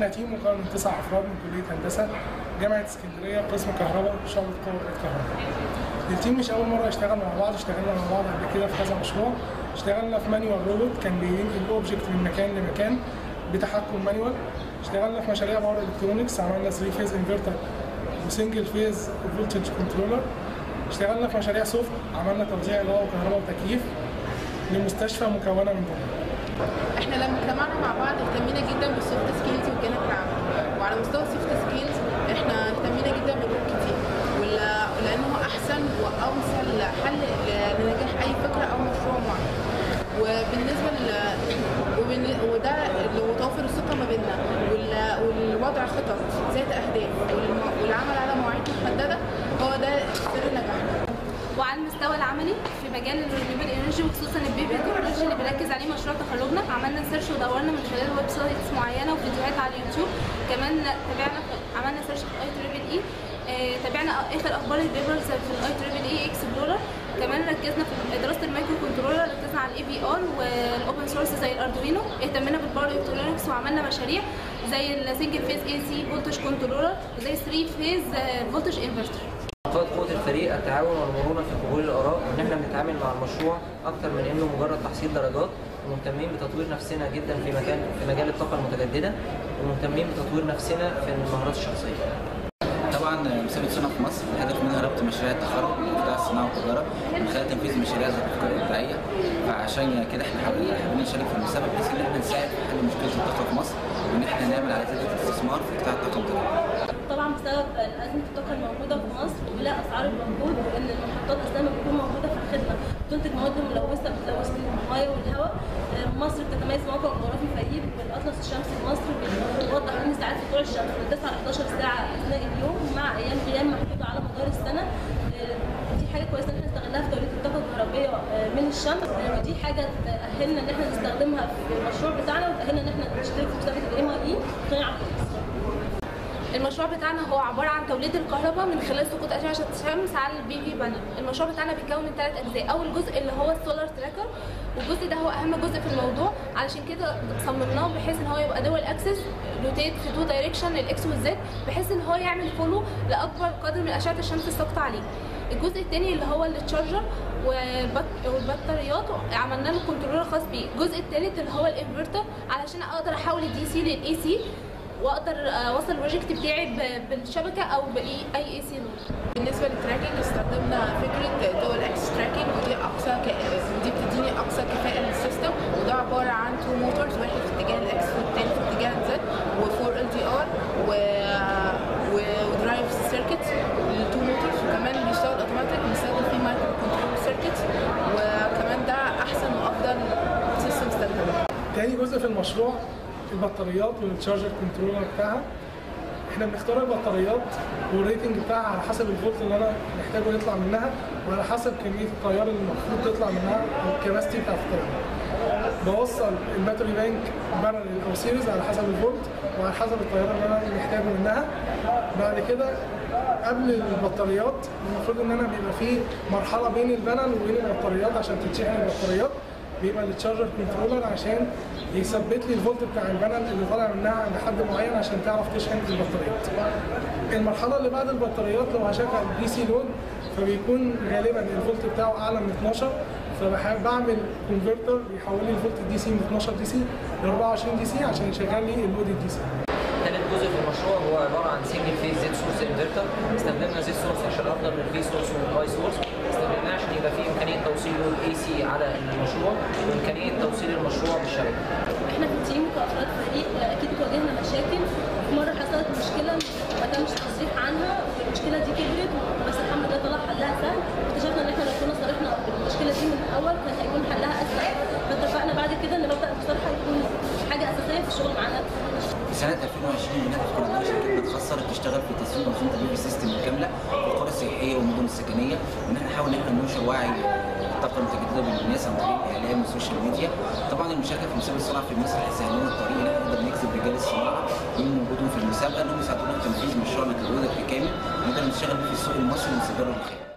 إحنا team مكون من تسع افراد من كلية هندسة جامعة اسكندرية قسم كهرباء شعبة قوة كهرباء. ال team مش أول مرة يشتغل مع بعض اشتغلنا مع بعض قبل كده في كذا مشروع. اشتغلنا في manual robot كان بينقل object من مكان لمكان بتحكم manual. اشتغلنا في مشاريع power electronics عملنا 3 phase inverter و single phase voltage controller اشتغلنا في مشاريع soft عملنا توزيع اضاءه وكهرباء وتكييف لمستشفى مكونة من دول إحنا لما اجتمعنا مع بعض اهتمينا جدا بال soft skills والجانب العملي وعلى مستوى ال soft skills إحنا اهتمينا جدا بال work team لأنه أحسن وامثل حل لنجاح أي فكرة أو مشروع معين. وبالنسبة ل وده وتوفر الثقة ما بيننا وال- والوضع خطط ذات أهداف والعمل على مواعيد محددة هو ده سر نجاحنا وعلى المستوى العملي في مجال ال renewable energy وخصوصا ال PV technology اللي بنركز عليه مشروع تخرجنا عملنا search ودورنا من خلال websites معينة وفيديوهات على اليوتيوب. كمان تابعنا عملنا search في IEEE تابعنا آخر أخبار ال papers في ال IEEE Explorer كمان ركزنا في دراسة ال microcontroller ركزنا على ال AVR وال open source زي ال Arduino اهتمينا بال power electronics وعملنا مشاريع زي ال single phase AC voltage controller وزي 3 phase فولتج انفرتر نقاط قوة الفريق التعاون والمرونة في قبول الآراء وإن إحنا بنتعامل مع المشروع أكتر من إنه مجرد تحصيل درجات. ومهتمين بتطوير نفسنا جدا في مكان في مجال الطاقة المتجددة ومهتمين بتطوير نفسنا في المهارات الشخصية. طبعا مسابقة صنع في مصر الهدف منها ربط مشاريع التخرج بتاع الصناعة والتجارة من خلال تنفيذ مشاريع ذات الأفكار الإبداعية فعشان كده إحنا حابين نشارك في المسابقة بحيث إن إحنا نساعد في حل مشكلة الطاقة في مصر وإن إحنا نعمل على زيادة الاستثمار في قطاع الطاقة والتجارة. طبعا بسبب أزمة الطاقة الموجودة في مصر وغلاء أسعار الوقود وإن المحطات لما بتكون موجودة في الخدمة. بتنتج مواد ملوثة بتلوث الميه والهواء. مصر بتتميز موقع جغرافي فريد والاطلس الشمسي في مصر بيوضح ان ساعات طلوع الشمس من 9 ل 11 ساعة أثناء اليوم مع أيام غيام محدودة على مدار السنة. آه، دي حاجة كويسة إن إحنا نستغلها في توليد الطاقه الكهربائيه آه، من الشمس ودي حاجة تأهلنا إن إحنا نستخدمها في المشروع بتاعنا وتأهلنا إن إحنا نشترك في مسابقه الـ MIE صناعه المشروع بتاعنا هو عبارة عن توليد الكهرباء من خلال سقوط أشعة الشمس على الـ PV panel المشروع بتاعنا بيتكون من ثلاث أجزاء. أول جزء اللي هو ال solar tracker والجزء ده هو أهم جزء في الموضوع. علشان كده صممناه بحيث إن هو يبقى dual axis rotate في two direction ال X وال Z بحيث إن هو يعمل follow لأكبر قدر من أشعة الشمس الساقطة عليه. الجزء الثاني اللي هو ال charger والبط- والبطاريات عملنا له controller خاص بيه. الجزء الثالث اللي هو الانفرتر علشان أقدر أحول ال DC لل AC واقدر اوصل ال project بتاعي بالشبكة أو باي اي اي سي نود بالنسبة لل tracking استخدمنا فكرة dual axis tracking ودي أقصى ك... دي بتديني أقصى كفاءة لل system. وده عبارة عن two motors واحد في اتجاه ال X والتاني في اتجاه ال Z و4 LDR و و drive circuit لل two motors وكمان بيشتغل اوتوماتيك بنستخدم فيه micro control circuit وكمان ده أحسن وأفضل system استخدمناه تاني جزء في المشروع البطاريات وال charger controller بتاعها. إحنا بنختار البطاريات وال rating بتاعها على حسب الفولت اللي أنا محتاجه يطلع منها وعلى حسب كمية التيار اللي المفروض تطلع منها أو ال capacity بتاع التيار. بوصل ال battery bank parallel أو series على حسب الفولت وعلى حسب التيار اللي أنا محتاجه منها. بعد كده قبل البطاريات المفروض إن أنا بيبقى في مرحلة بين ال panel وبين البطاريات عشان تتشحن البطاريات. بيبقى ال charger controller عشان يثبت لي الفولت بتاع ال panel اللي طالع منها عند حد معين عشان تعرف تشحن البطاريات. المرحلة اللي بعد البطاريات لو هشغل DC load فبيكون غالبا الفولت بتاعه أعلى من 12 فبعمل converter بيحول لي ال volt ال DC من 12 DC ل 24 DC عشان يشغل لي ال load ال DC. ثالث جزء في المشروع هو عبارة عن single phase Z source inverter استخدمنا Z source عشان أفضل من ال V source وال I source استخدمناه عشان يبقى فيه load AC على المشروع وإمكانية توصيل المشروع بالشبكة. إحنا في ال team كأفراد فريق أكيد واجهنا مشاكل تشتغل في تصميم منظومة ال PV system الكاملة في القرى السياحية والمدن السكنية وإن إحنا نحاول إن إحنا ننشر وعي الطاقة المتجددة بين الناس عن طريق الإعلام وال social media. طبعا المشاركة في مسابقة الصناعة في مصر هيسهل لنا الطريق إن إحنا نقدر نجذب رجال الصناعة من وجودهم في المسابقة إنهم يساعدونا في تنفيذ مشروعنا كجودة بالكامل نقدر نشتغل في السوق المصري ونصدره للخارج.